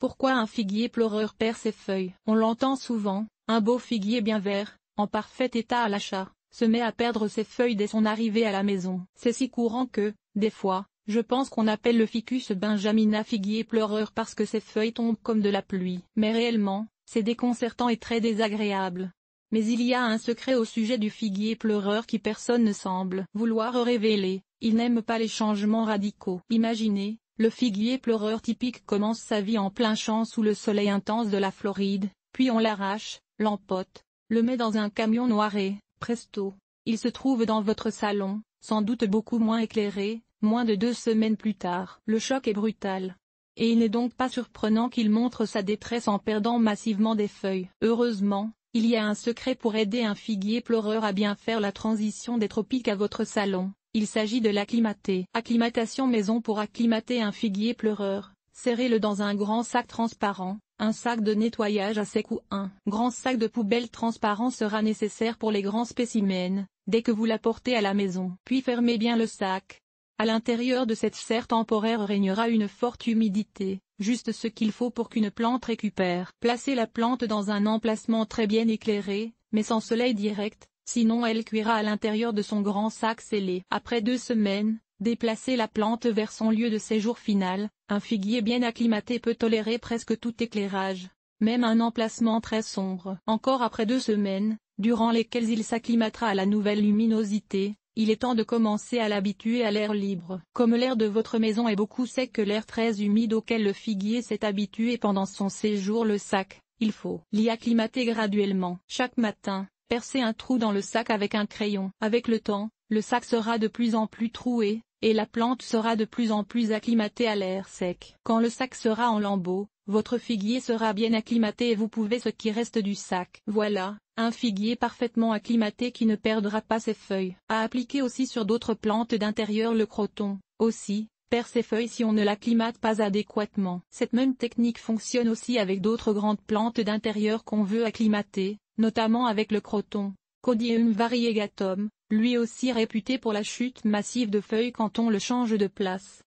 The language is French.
Pourquoi un figuier pleureur perd ses feuilles? On l'entend souvent, un beau figuier bien vert, en parfait état à l'achat, se met à perdre ses feuilles dès son arrivée à la maison. C'est si courant que, des fois, je pense qu'on appelle le ficus benjamina figuier pleureur parce que ses feuilles tombent comme de la pluie. Mais réellement, c'est déconcertant et très désagréable. Mais il y a un secret au sujet du figuier pleureur qui personne ne semble vouloir révéler, il n'aime pas les changements radicaux. Imaginez, le figuier pleureur typique commence sa vie en plein champ sous le soleil intense de la Floride, puis on l'arrache, l'empote, le met dans un camion noiré, presto, il se trouve dans votre salon, sans doute beaucoup moins éclairé, moins de deux semaines plus tard. Le choc est brutal. Et il n'est donc pas surprenant qu'il montre sa détresse en perdant massivement des feuilles. Heureusement, il y a un secret pour aider un figuier pleureur à bien faire la transition des tropiques à votre salon. Il s'agit de l'acclimater. Acclimatation maison pour acclimater un figuier pleureur. Serrez-le dans un grand sac transparent, un sac de nettoyage à sec ou un grand sac de poubelle transparent sera nécessaire pour les grands spécimens, dès que vous l'apportez à la maison. Puis fermez bien le sac. À l'intérieur de cette serre temporaire régnera une forte humidité, juste ce qu'il faut pour qu'une plante récupère. Placez la plante dans un emplacement très bien éclairé, mais sans soleil direct, sinon elle cuira à l'intérieur de son grand sac scellé. Après deux semaines, déplacez la plante vers son lieu de séjour final, un figuier bien acclimaté peut tolérer presque tout éclairage, même un emplacement très sombre. Encore après deux semaines, durant lesquelles il s'acclimatera à la nouvelle luminosité, il est temps de commencer à l'habituer à l'air libre. Comme l'air de votre maison est beaucoup sec que l'air très humide auquel le figuier s'est habitué pendant son séjour le sac, il faut l'y acclimater graduellement. Chaque matin, percez un trou dans le sac avec un crayon. Avec le temps, le sac sera de plus en plus troué, et la plante sera de plus en plus acclimatée à l'air sec. Quand le sac sera en lambeaux, votre figuier sera bien acclimaté et vous pouvez ce qui reste du sac. Voilà, un figuier parfaitement acclimaté qui ne perdra pas ses feuilles. À appliquer aussi sur d'autres plantes d'intérieur le croton, aussi, perd ses feuilles si on ne l'acclimate pas adéquatement. Cette même technique fonctionne aussi avec d'autres grandes plantes d'intérieur qu'on veut acclimater, notamment avec le croton, Codium variegatum, lui aussi réputé pour la chute massive de feuilles quand on le change de place.